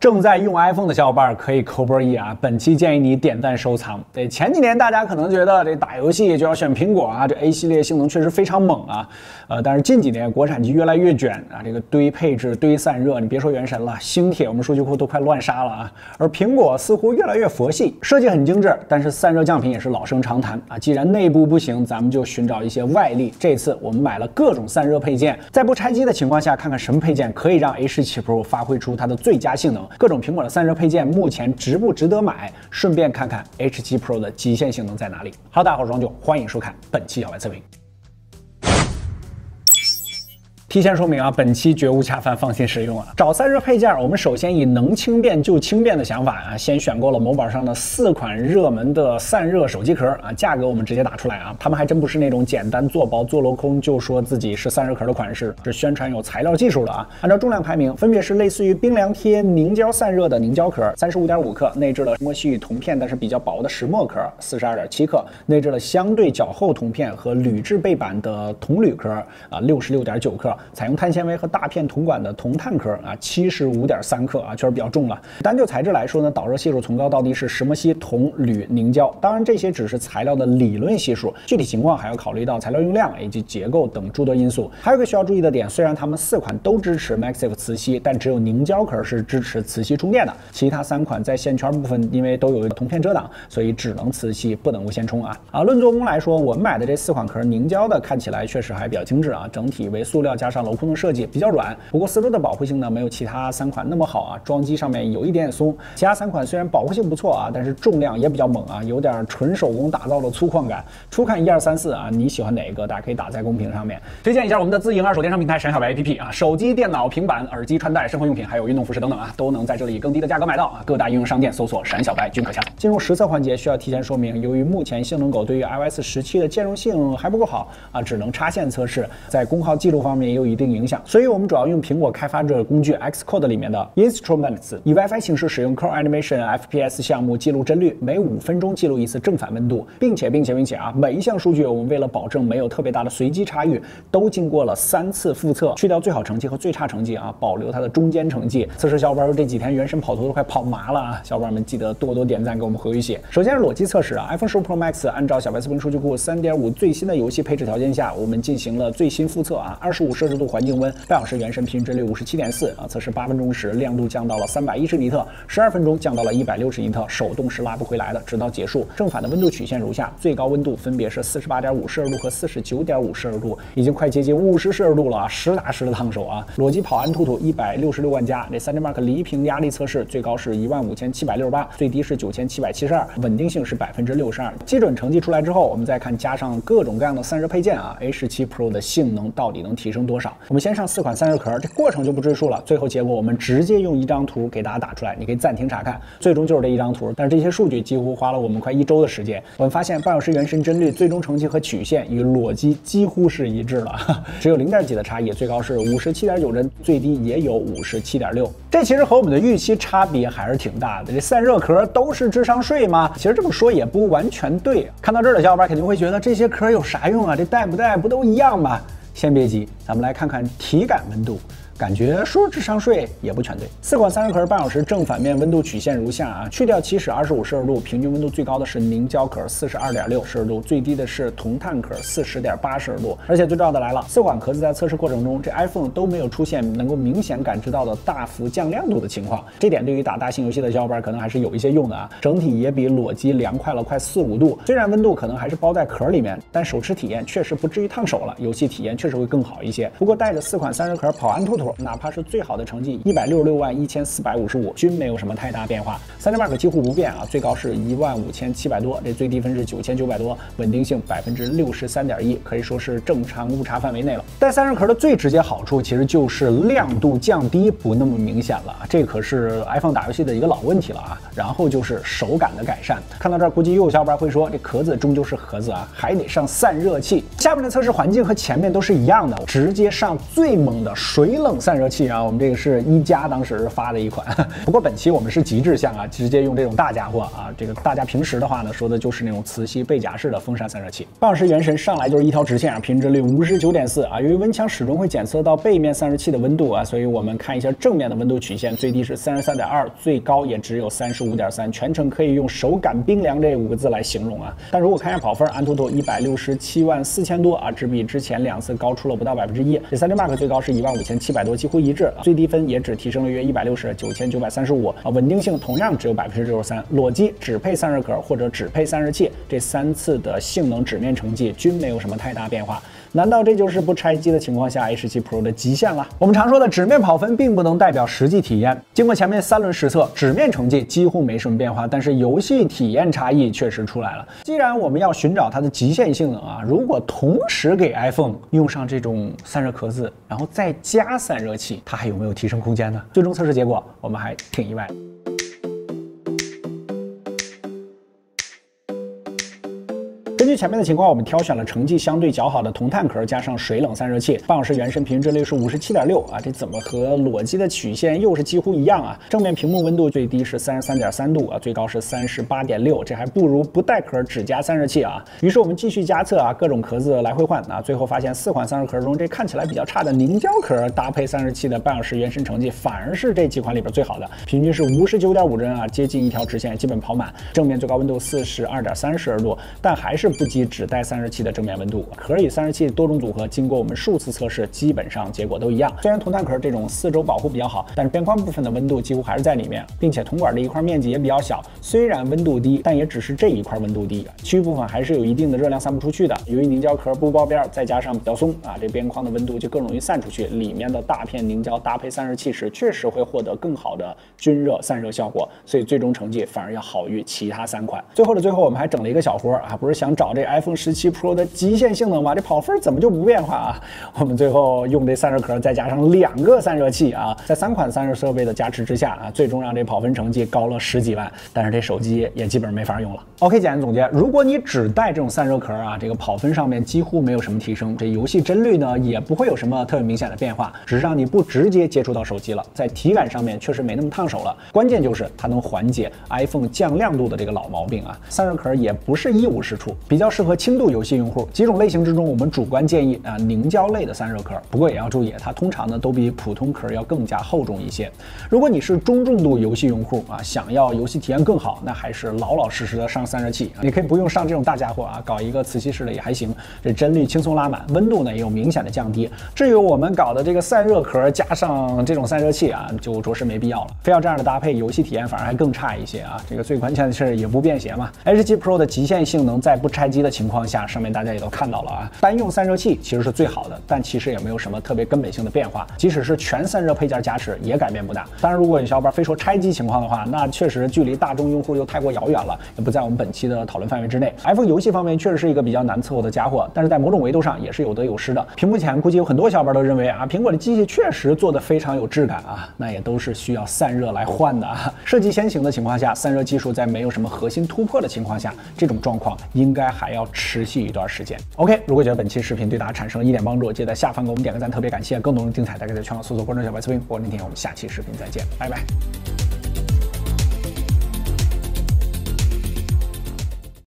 正在用 iPhone 的小伙伴可以扣波一啊！本期建议你点赞收藏。对，前几年大家可能觉得这打游戏就要选苹果啊，这 A 系列性能确实非常猛啊。呃，但是近几年国产机越来越卷啊，这个堆配置、堆散热，你别说原神了，星铁我们数据库都快乱杀了啊。而苹果似乎越来越佛系，设计很精致，但是散热降频也是老生常谈啊。既然内部不行，咱们就寻找一些外力。这次我们买了各种散热配件，在不拆机的情况下，看看什么配件可以让 A17 Pro 发挥出它的最佳性能。各种苹果的散热配件目前值不值得买？顺便看看 H7 Pro 的极限性能在哪里。Hello，大家好，我是庄九，欢迎收看本期小白测评。提前说明啊，本期绝无恰饭，放心使用啊。找散热配件，我们首先以能轻便就轻便的想法啊，先选购了某宝上的四款热门的散热手机壳啊，价格我们直接打出来啊，他们还真不是那种简单做薄做镂空就说自己是散热壳的款式，是宣传有材料技术的啊。按照重量排名，分别是类似于冰凉贴凝胶散热的凝胶壳，三十五点五克，内置了摸细铜片但是比较薄的石墨壳，四十二点七克，内置了相对较厚铜片和铝制背板的铜铝壳啊，六十六点九克。采用碳纤维和大片铜管的铜碳壳啊，七十五点三克啊，确实比较重了。单就材质来说呢，导热系数从高到低是石墨烯、铜、铝、凝胶。当然，这些只是材料的理论系数，具体情况还要考虑到材料用量以及结构等诸多因素。还有个需要注意的点，虽然它们四款都支持 MagSafe 磁吸，但只有凝胶壳是支持磁吸充电的，其他三款在线圈部分因为都有铜片遮挡，所以只能磁吸，不能无线充啊。啊，论做工来说，我们买的这四款壳凝胶的看起来确实还比较精致啊，整体为塑料加上镂空的。设计比较软，不过四周的保护性呢没有其他三款那么好啊，装机上面有一点点松。其他三款虽然保护性不错啊，但是重量也比较猛啊，有点纯手工打造的粗犷感。初看一二三四啊，你喜欢哪一个？大家可以打在公屏上面。推荐一下我们的自营二手电商平台闪小白 APP 啊，手机、电脑、平板、耳机、穿戴、生活用品，还有运动服饰等等啊，都能在这里以更低的价格买到啊。各大应用商店搜索闪小白均可下。进入实测环节需要提前说明，由于目前性能狗对于 iOS 十七的兼容性还不够好啊，只能插线测试，在功耗记录方面也有一定影响，所以我们主要用苹果开发者工具 Xcode 里面的 Instruments，以 WiFi 形式使用 Core Animation FPS 项目记录帧率，每五分钟记录一次正反温度，并且并且并且啊，每一项数据我们为了保证没有特别大的随机差异，都经过了三次复测，去掉最好成绩和最差成绩啊，保留它的中间成绩。测试小伙伴说这几天原神跑图都快跑麻了啊，小伙伴们记得多多点赞给我们回一些。首先是裸机测试啊，iPhone 15 Pro Max 按照小白测评数据库3.5最新的游戏配置条件下，我们进行了最新复测啊，二十五摄氏度环境温，半小时原神平均帧率五十七点四啊，测试八分钟时亮度降到了三百一十尼特，十二分钟降到了一百六十尼特，手动是拉不回来的，直到结束。正反的温度曲线如下，最高温度分别是四十八点五摄氏度和四十九点五摄氏度，已经快接近五十摄氏度了啊，实打实的烫手啊！裸机跑安兔兔一百六十六万加，这三 D Mark 离屏压力测试最高是一万五千七百六十八，最低是九千七百七十二，稳定性是百分之六十二。基准成绩出来之后，我们再看加上各种各样的散热配件啊，A 十七 Pro 的性能到底能提升多？我们先上四款散热壳，这过程就不赘述了。最后结果我们直接用一张图给大家打出来，你可以暂停查看。最终就是这一张图，但是这些数据几乎花了我们快一周的时间。我们发现半小时原神帧率最终成绩和曲线与裸机几乎是一致了，只有零点几的差异，最高是五十七点九帧，最低也有五十七点六。这其实和我们的预期差别还是挺大的。这散热壳都是智商税吗？其实这么说也不完全对。看到这儿的小伙伴肯定会觉得这些壳有啥用啊？这带不带不都一样吗？先别急，咱们来看看体感温度。感觉说智商税也不全对。四款散热壳半小时正反面温度曲线如下啊，去掉起始二十五摄氏度，平均温度最高的是凝胶壳四十二点六摄氏度，最低的是铜碳壳四十点八摄氏度。而且最重要的来了，四款壳子在测试过程中，这 iPhone 都没有出现能够明显感知到的大幅降亮度的情况。这点对于打大型游戏的小伙伴可能还是有一些用的啊。整体也比裸机凉快了快四五度。虽然温度可能还是包在壳里面，但手持体验确实不至于烫手了，游戏体验确实会更好一些。不过带着四款散热壳跑安兔兔，哪怕是最好的成绩一百六十六万一千四百五十五，均没有什么太大变化。三 D Mark 几乎不变啊，最高是一万五千七百多，这最低分是九千九百多，稳定性百分之六十三点一，可以说是正常误差范围内了。带散热壳的最直接好处，其实就是亮度降低不那么明显了，这可是 iPhone 打游戏的一个老问题了啊。然后就是手感的改善。看到这儿，估计又有小伙伴会说，这壳子终究是壳子啊，还得上散热器。下面的测试环境和前面都是一样的，直接上最猛的水冷。冷散热器啊，我们这个是一加当时发的一款，不过本期我们是极致项啊，直接用这种大家伙啊，这个大家平时的话呢，说的就是那种磁吸背夹式的风扇散热器。半小时原神上来就是一条直线啊，平直率五十九点四啊，由于温枪始终会检测到背面散热器的温度啊，所以我们看一下正面的温度曲线，最低是三十三点二，最高也只有三十五点三，全程可以用手感冰凉这五个字来形容啊。但如果看一下跑分，安兔兔一百六十七万四千多啊，只比之前两次高出了不到百分之一。这三 D Mark 最高是一万五千七百百多，几乎一致，最低分也只提升了约一百六十九千九百三十五啊，稳定性同样只有百分之六十三。裸机只配散热壳或者只配散热器，这三次的性能纸面成绩均没有什么太大变化。难道这就是不拆机的情况下 A17 Pro 的极限了？我们常说的纸面跑分并不能代表实际体验。经过前面三轮实测，纸面成绩几乎没什么变化，但是游戏体验差异确实出来了。既然我们要寻找它的极限性能啊，如果同时给 iPhone 用上这种散热壳子，然后再加散热器，它还有没有提升空间呢？最终测试结果我们还挺意外。据前面的情况，我们挑选了成绩相对较好的铜碳壳，加上水冷散热器。半小时原生平均帧率是五十七点六啊，这怎么和裸机的曲线又是几乎一样啊？正面屏幕温度最低是三十三点三度啊，最高是三十八点六，这还不如不带壳只加散热器啊。于是我们继续加测啊，各种壳子来回换啊，最后发现四款散热壳中，这看起来比较差的凝胶壳搭配散热器的半小时原生成绩反而是这几款里边最好的，平均是五十九点五帧啊，接近一条直线，基本跑满。正面最高温度四十二点三摄氏度，但还是。不及只带散热器的正面温度，壳与散热器多种组合，经过我们数次测试，基本上结果都一样。虽然铜碳壳这种四周保护比较好，但是边框部分的温度几乎还是在里面，并且铜管这一块面积也比较小，虽然温度低，但也只是这一块温度低，其余部分还是有一定的热量散不出去的。由于凝胶壳不包边，再加上比较松啊，这边框的温度就更容易散出去。里面的大片凝胶搭配散热器时，确实会获得更好的均热散热效果，所以最终成绩反而要好于其他三款。最后的最后，我们还整了一个小活啊，不是想。找这 iPhone 十七 Pro 的极限性能吧，这跑分怎么就不变化啊？我们最后用这散热壳再加上两个散热器啊，在三款散热设备的加持之下啊，最终让这跑分成绩高了十几万。但是这手机也基本没法用了。OK，简单总结，如果你只带这种散热壳啊，这个跑分上面几乎没有什么提升，这游戏帧率呢也不会有什么特别明显的变化，只是让你不直接接触到手机了，在体感上面确实没那么烫手了。关键就是它能缓解 iPhone 降亮度的这个老毛病啊，散热壳也不是一无是处。比较适合轻度游戏用户，几种类型之中，我们主观建议啊凝胶类的散热壳。不过也要注意，它通常呢都比普通壳要更加厚重一些。如果你是中重度游戏用户啊，想要游戏体验更好，那还是老老实实的上散热器啊。你可以不用上这种大家伙啊，搞一个磁吸式的也还行。这帧率轻松拉满，温度呢也有明显的降低。至于我们搞的这个散热壳加上这种散热器啊，就着实没必要了。非要这样的搭配，游戏体验反而还更差一些啊。这个最关键的是也不便携嘛。H7 Pro 的极限性能在不拆机的情况下，上面大家也都看到了啊，单用散热器其实是最好的，但其实也没有什么特别根本性的变化，即使是全散热配件加持也改变不大。当然，如果有小伙伴非说拆机情况的话，那确实距离大众用户又太过遥远了，也不在我们本期的讨论范围之内。iPhone 游戏方面确实是一个比较难伺候的家伙，但是在某种维度上也是有得有失的。屏幕前估计有很多小伙伴都认为啊，苹果的机器确实做的非常有质感啊，那也都是需要散热来换的。设计先行的情况下，散热技术在没有什么核心突破的情况下，这种状况应该还要持续一段时间。OK，如果觉得本期视频对大家产生了一点帮助，记得下方给我们点个赞，特别感谢。更多精彩，大家在全网搜索关注小白测评。我是林天，我们下期视频再见，拜拜。